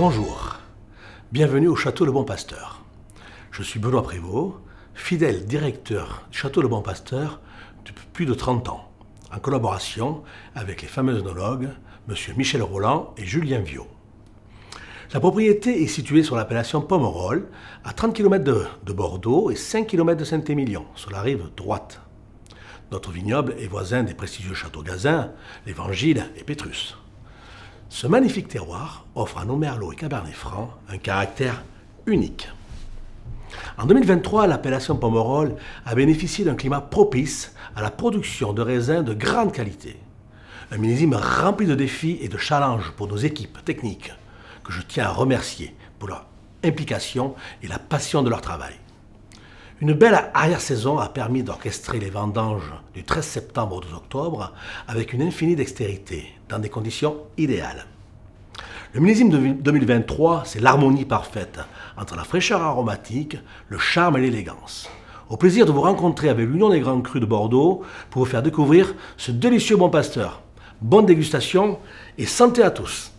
Bonjour, bienvenue au Château Le Bon Pasteur. Je suis Benoît Prévost, fidèle directeur du Château Le Bon Pasteur depuis plus de 30 ans, en collaboration avec les fameux œnologues M. Michel Roland et Julien Viau. La propriété est située sur l'appellation Pomerol, à 30 km de, de Bordeaux et 5 km de Saint-Émilion, sur la rive droite. Notre vignoble est voisin des prestigieux châteaux Gazin, l'Évangile et Pétrus. Ce magnifique terroir offre à nos merlots et cabernets francs un caractère unique. En 2023, l'appellation Pomerol a bénéficié d'un climat propice à la production de raisins de grande qualité. Un millésime rempli de défis et de challenges pour nos équipes techniques, que je tiens à remercier pour leur implication et la passion de leur travail. Une belle arrière-saison a permis d'orchestrer les vendanges du 13 septembre au 12 octobre avec une infinie dextérité, dans des conditions idéales. Le millésime de 2023, c'est l'harmonie parfaite entre la fraîcheur aromatique, le charme et l'élégance. Au plaisir de vous rencontrer avec l'Union des Grands Crus de Bordeaux pour vous faire découvrir ce délicieux bon pasteur. Bonne dégustation et santé à tous